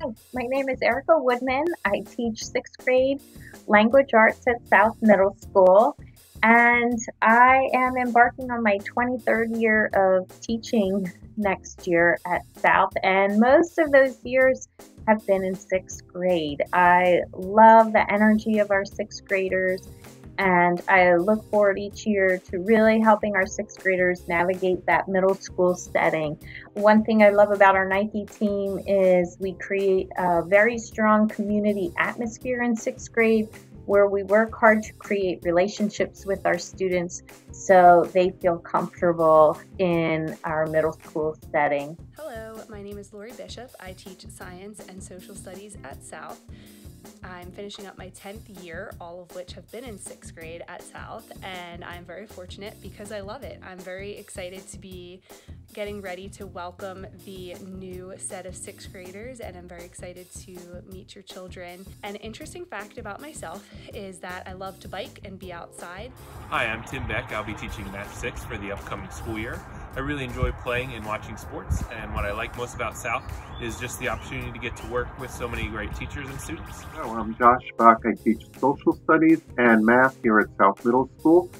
Hi, my name is Erica Woodman. I teach sixth grade language arts at South Middle School, and I am embarking on my 23rd year of teaching next year at South, and most of those years have been in sixth grade. I love the energy of our sixth graders and I look forward each year to really helping our sixth graders navigate that middle school setting. One thing I love about our Nike team is we create a very strong community atmosphere in sixth grade where we work hard to create relationships with our students so they feel comfortable in our middle school setting. Hello, my name is Lori Bishop. I teach science and social studies at South. I'm finishing up my 10th year, all of which have been in sixth grade at South, and I'm very fortunate because I love it. I'm very excited to be getting ready to welcome the new set of sixth graders, and I'm very excited to meet your children. An interesting fact about myself is that I love to bike and be outside. Hi, I'm Tim Beck. I'll be teaching Math 6 for the upcoming school year. I really enjoy playing and watching sports, and what I like most about South is just the opportunity to get to work with so many great teachers and students. Hello, I'm Josh Bach. I teach social studies and math here at South Middle School.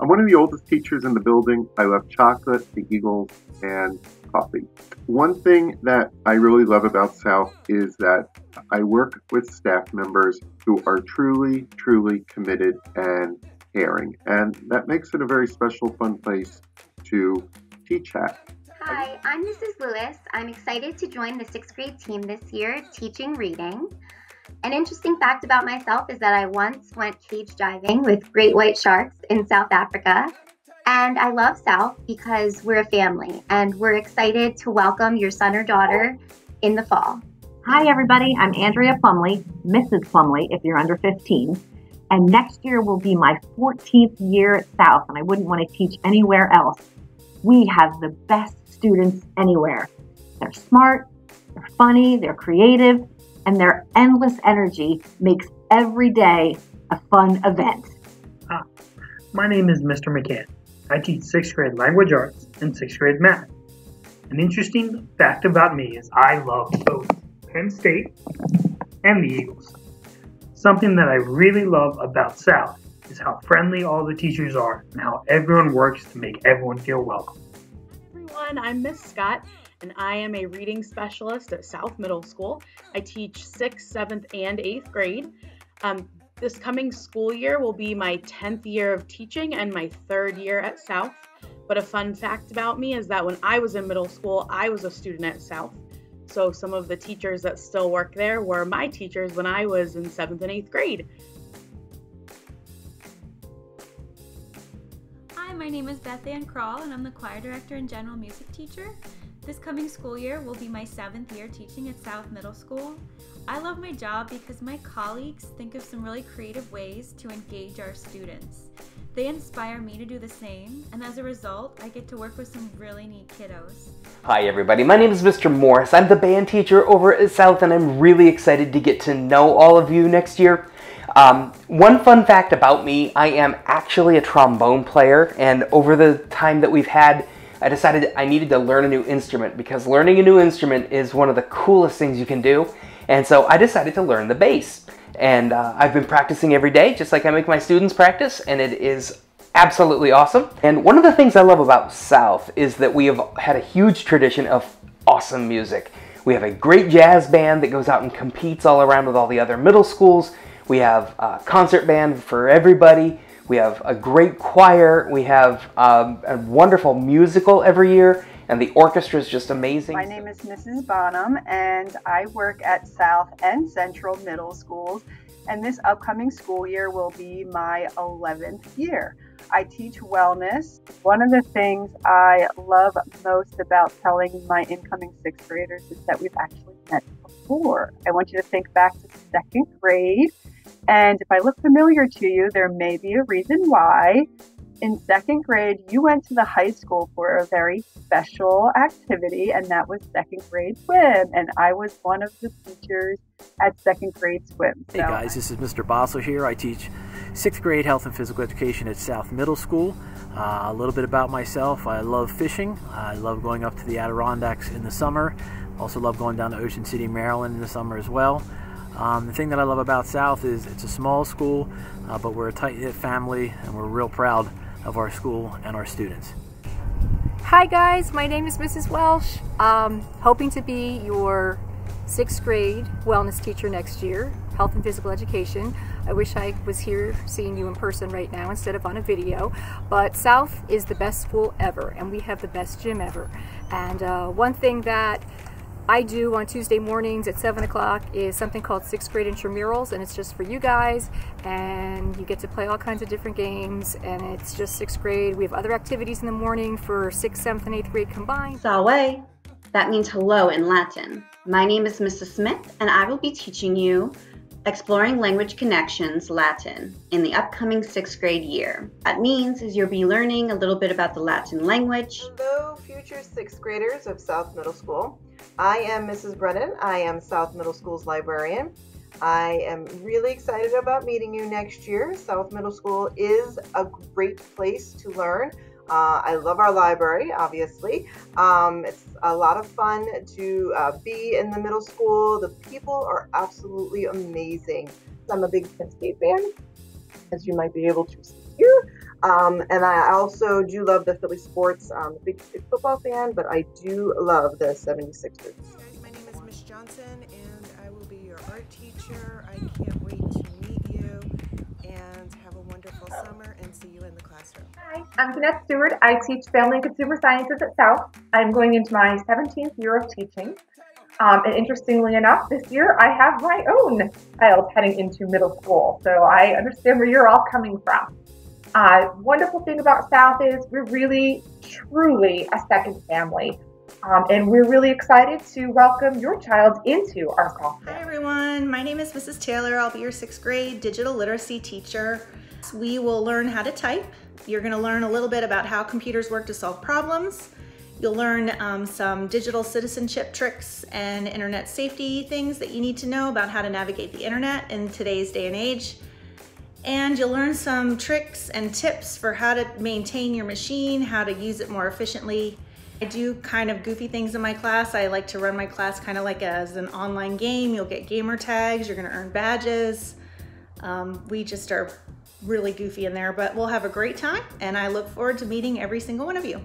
I'm one of the oldest teachers in the building. I love chocolate, the Eagles, and coffee. One thing that I really love about South is that I work with staff members who are truly, truly committed and caring. And that makes it a very special, fun place to teach at. Hi, I'm Mrs. Lewis. I'm excited to join the sixth grade team this year teaching reading. An interesting fact about myself is that I once went cage diving with great white sharks in South Africa. And I love South because we're a family and we're excited to welcome your son or daughter in the fall. Hi, everybody. I'm Andrea Plumley, Mrs. Plumley if you're under 15. And next year will be my 14th year at South, and I wouldn't want to teach anywhere else. We have the best students anywhere. They're smart, they're funny, they're creative, and their endless energy makes every day a fun event. Hi, my name is Mr. McCann. I teach sixth grade language arts and sixth grade math. An interesting fact about me is I love both Penn State and the Eagles. Something that I really love about South is how friendly all the teachers are and how everyone works to make everyone feel welcome. Everyone, I'm Miss Scott and I am a reading specialist at South Middle School. I teach 6th, 7th, and 8th grade. Um, this coming school year will be my 10th year of teaching and my third year at South. But a fun fact about me is that when I was in middle school, I was a student at South. So some of the teachers that still work there were my teachers when I was in 7th and 8th grade. Hi, my name is Beth Ann Kroll, and I'm the choir director and general music teacher. This coming school year will be my seventh year teaching at South Middle School. I love my job because my colleagues think of some really creative ways to engage our students. They inspire me to do the same, and as a result, I get to work with some really neat kiddos. Hi, everybody. My name is Mr. Morris. I'm the band teacher over at South, and I'm really excited to get to know all of you next year. Um, one fun fact about me I am actually a trombone player, and over the time that we've had I decided I needed to learn a new instrument because learning a new instrument is one of the coolest things you can do. And so I decided to learn the bass. And uh, I've been practicing every day, just like I make my students practice, and it is absolutely awesome. And one of the things I love about South is that we have had a huge tradition of awesome music. We have a great jazz band that goes out and competes all around with all the other middle schools. We have a concert band for everybody. We have a great choir. We have um, a wonderful musical every year, and the orchestra is just amazing. My name is Mrs. Bonham, and I work at South and Central Middle Schools. And this upcoming school year will be my 11th year. I teach wellness. One of the things I love most about telling my incoming sixth graders is that we've actually met before. I want you to think back to second grade and if I look familiar to you, there may be a reason why. In second grade, you went to the high school for a very special activity, and that was second grade swim. And I was one of the teachers at second grade swim. So. Hey guys, this is Mr. Bossel here. I teach sixth grade health and physical education at South Middle School. Uh, a little bit about myself I love fishing, I love going up to the Adirondacks in the summer. Also love going down to Ocean City, Maryland in the summer as well. Um, the thing that I love about South is it's a small school, uh, but we're a tight-knit family and we're real proud of our school and our students. Hi guys, my name is Mrs. Welsh. Um, hoping to be your sixth grade wellness teacher next year, health and physical education. I wish I was here seeing you in person right now instead of on a video, but South is the best school ever and we have the best gym ever. And uh, one thing that I do on Tuesday mornings at 7 o'clock is something called sixth grade intramurals and it's just for you guys and you get to play all kinds of different games and it's just sixth grade. We have other activities in the morning for sixth, seventh, and eighth grade combined. Salve, that means hello in Latin. My name is Mrs. Smith and I will be teaching you Exploring Language Connections Latin in the upcoming sixth grade year. That means is you'll be learning a little bit about the Latin language. Hello, future sixth graders of South Middle School. I am Mrs. Brennan. I am South Middle School's librarian. I am really excited about meeting you next year. South Middle School is a great place to learn. Uh, I love our library, obviously. Um, it's a lot of fun to uh, be in the middle school. The people are absolutely amazing. I'm a big Penn State fan, as you might be able to see here. Um, and I also do love the Philly sports. I'm a big, big football fan, but I do love the 76ers. My name is Miss Johnson, and I will be your art teacher. I can't wait to meet you and have a wonderful summer and see you in the classroom. Hi, I'm Jeanette Stewart. I teach Family and Consumer Sciences at South. I'm going into my 17th year of teaching. Um, and interestingly enough, this year I have my own child heading into middle school. So I understand where you're all coming from. Uh, wonderful thing about South is we're really, truly a second family. Um, and we're really excited to welcome your child into our South. Hi everyone, my name is Mrs. Taylor. I'll be your sixth grade digital literacy teacher. We will learn how to type. You're gonna learn a little bit about how computers work to solve problems. You'll learn um, some digital citizenship tricks and internet safety things that you need to know about how to navigate the internet in today's day and age and you'll learn some tricks and tips for how to maintain your machine, how to use it more efficiently. I do kind of goofy things in my class. I like to run my class kind of like as an online game. You'll get gamer tags, you're gonna earn badges. Um, we just are really goofy in there, but we'll have a great time and I look forward to meeting every single one of you.